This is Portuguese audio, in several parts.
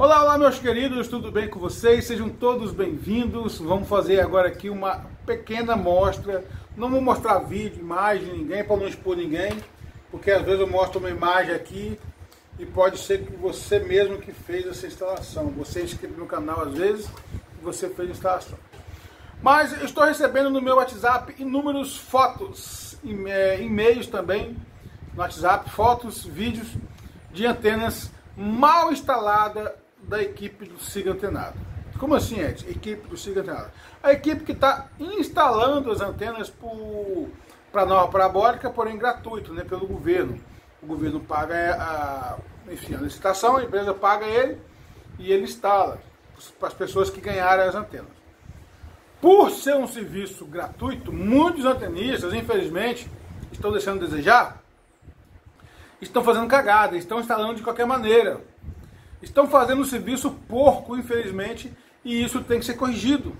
Olá, olá meus queridos, tudo bem com vocês? Sejam todos bem-vindos. Vamos fazer agora aqui uma pequena mostra. Não vou mostrar vídeo, imagem ninguém, para não expor ninguém, porque às vezes eu mostro uma imagem aqui e pode ser que você mesmo que fez essa instalação. Você é inscrito no canal às vezes e você fez a instalação. Mas estou recebendo no meu WhatsApp inúmeros fotos, é, e-mails também no WhatsApp, fotos, vídeos de antenas mal instaladas da equipe do SIGA Antenado. Como assim, Ed? Equipe do SIGA Antenado. A equipe que está instalando as antenas para nova parabólica, porém gratuito, né, pelo governo. O governo paga é, a, enfim, a licitação, a empresa paga ele e ele instala para as pessoas que ganharem as antenas. Por ser um serviço gratuito, muitos antenistas, infelizmente, estão deixando a desejar, estão fazendo cagada, estão instalando de qualquer maneira estão fazendo um serviço porco, infelizmente, e isso tem que ser corrigido.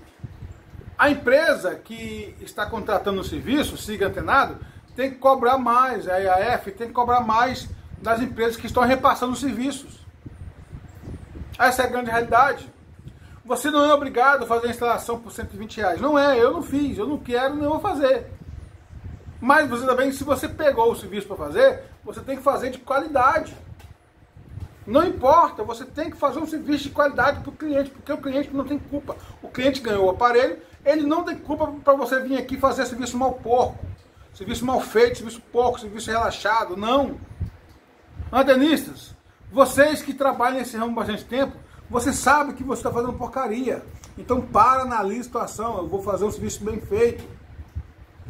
A empresa que está contratando o serviço, Siga Antenado, tem que cobrar mais, a IAF tem que cobrar mais das empresas que estão repassando os serviços. Essa é a grande realidade. Você não é obrigado a fazer a instalação por 120 reais. Não é, eu não fiz, eu não quero, nem vou fazer. Mas você também, se você pegou o serviço para fazer, você tem que fazer de qualidade. Não importa, você tem que fazer um serviço de qualidade para o cliente, porque o cliente não tem culpa. O cliente ganhou o aparelho, ele não tem culpa para você vir aqui fazer serviço mal porco, serviço mal feito, serviço porco, serviço relaxado. Não. Antenistas, vocês que trabalham nesse ramo bastante tempo, você sabe que você está fazendo porcaria. Então para, analise a situação, eu vou fazer um serviço bem feito.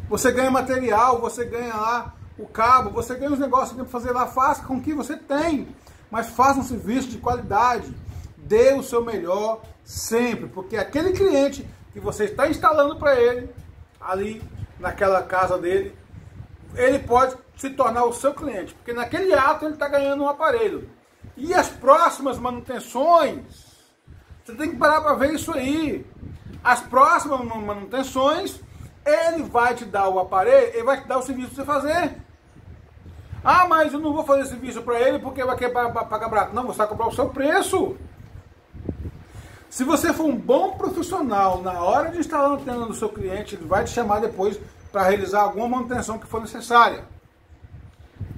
Você ganha material, você ganha lá o cabo, você ganha os negócios que tem para fazer lá, faça com que você tem mas faça um serviço de qualidade. Dê o seu melhor sempre, porque aquele cliente que você está instalando para ele, ali naquela casa dele, ele pode se tornar o seu cliente, porque naquele ato ele está ganhando um aparelho. E as próximas manutenções, você tem que parar para ver isso aí. As próximas manutenções, ele vai te dar o aparelho, ele vai te dar o serviço para você fazer. Ah, mas eu não vou fazer serviço para ele porque vai querer pagar barato. Não, você vai cobrar o seu preço. Se você for um bom profissional na hora de instalar a antena do seu cliente, ele vai te chamar depois para realizar alguma manutenção que for necessária.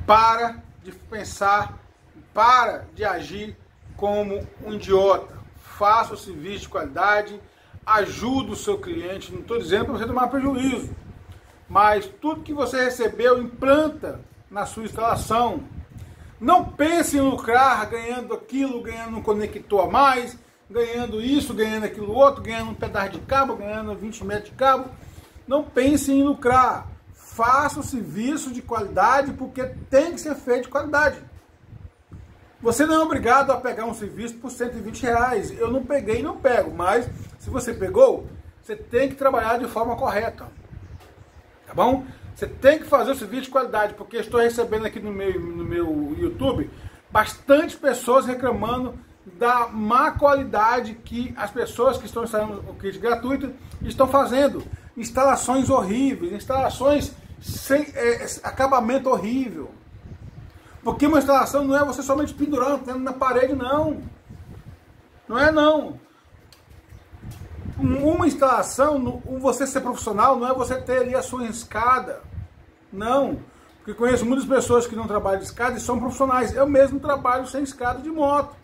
Para de pensar, para de agir como um idiota. Faça o serviço de qualidade, ajude o seu cliente. Não estou dizendo para você tomar prejuízo, mas tudo que você recebeu, implanta na sua instalação. Não pense em lucrar ganhando aquilo, ganhando um conector a mais, ganhando isso, ganhando aquilo outro, ganhando um pedaço de cabo, ganhando 20 metros de cabo. Não pense em lucrar. Faça o serviço de qualidade porque tem que ser feito de qualidade. Você não é obrigado a pegar um serviço por 120 reais. Eu não peguei e não pego, mas se você pegou, você tem que trabalhar de forma correta. Tá bom? Você tem que fazer o serviço de qualidade, porque estou recebendo aqui no meu, no meu YouTube bastante pessoas reclamando da má qualidade que as pessoas que estão instalando o kit gratuito estão fazendo. Instalações horríveis, instalações sem é, acabamento horrível. Porque uma instalação não é você somente pendurar antena na parede, não. Não é não uma instalação, você ser profissional, não é você ter ali a sua escada. Não. Porque conheço muitas pessoas que não trabalham de escada e são profissionais. Eu mesmo trabalho sem escada de moto.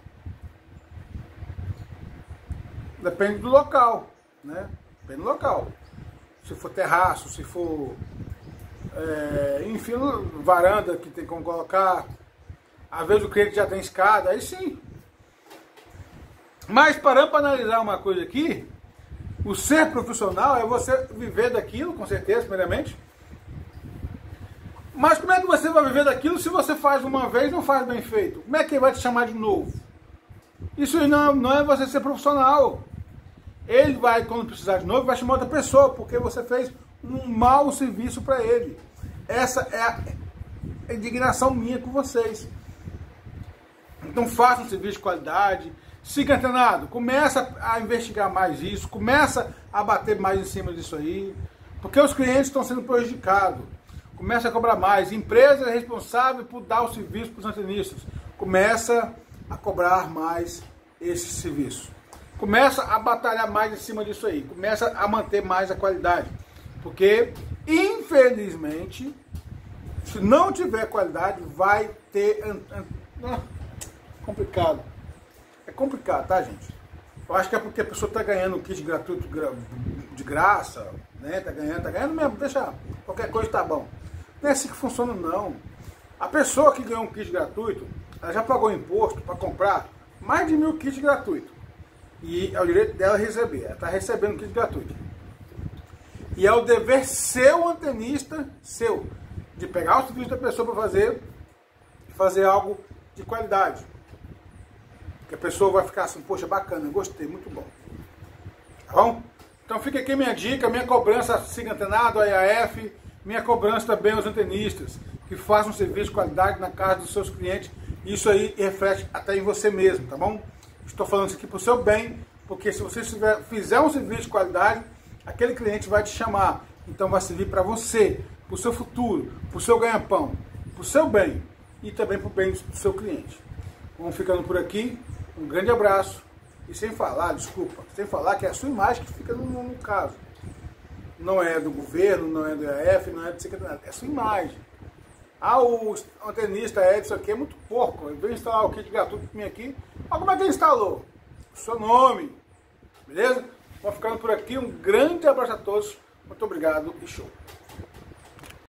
Depende do local, né? Depende do local. Se for terraço, se for, é, enfim, varanda que tem como colocar. Às vezes o cliente já tem escada, aí sim. Mas parando para analisar uma coisa aqui, o ser profissional é você viver daquilo, com certeza, primeiramente. Mas como é que você vai viver daquilo se você faz uma vez e não faz bem feito? Como é que ele vai te chamar de novo? Isso não, não é você ser profissional. Ele vai, quando precisar de novo, vai chamar outra pessoa, porque você fez um mau serviço para ele. Essa é a indignação minha com vocês. Então faça um serviço de qualidade, Siga antenado, começa a investigar mais isso, começa a bater mais em cima disso aí, porque os clientes estão sendo prejudicados. Começa a cobrar mais. Empresa é responsável por dar o serviço para os antenistas. Começa a cobrar mais esse serviço. Começa a batalhar mais em cima disso aí, começa a manter mais a qualidade. Porque, infelizmente, se não tiver qualidade, vai ter. Ah, complicado. É complicado, tá, gente? Eu acho que é porque a pessoa está ganhando o kit gratuito de graça, né? Tá ganhando, tá ganhando mesmo, deixa. Qualquer coisa tá bom. Não é assim que funciona, não. A pessoa que ganhou um kit gratuito, ela já pagou imposto para comprar mais de mil kits gratuitos. E é o direito dela receber. Ela está recebendo um kit gratuito. E é o dever seu, antenista, seu, de pegar o serviço da pessoa para fazer, fazer algo de qualidade. Que a pessoa vai ficar assim, poxa, bacana, gostei, muito bom. Tá bom? Então fica aqui minha dica, minha cobrança siga antenado, a minha cobrança também aos antenistas, que façam um serviço de qualidade na casa dos seus clientes. Isso aí reflete até em você mesmo, tá bom? Estou falando isso aqui para o seu bem, porque se você fizer um serviço de qualidade, aquele cliente vai te chamar. Então vai servir para você, para o seu futuro, para o seu ganha-pão, para o seu bem e também para o bem do seu cliente. Vamos ficando por aqui. Um grande abraço. E sem falar, desculpa, sem falar que é a sua imagem que fica no, no caso. Não é do governo, não é do EAF, não é do secretário, é a sua imagem. Ah, o antenista Edson aqui é muito porco. Ele veio instalar o kit gratuito para mim aqui. Mas como é que ele instalou? O seu nome. Beleza? Vamos ficando por aqui. Um grande abraço a todos. Muito obrigado e show.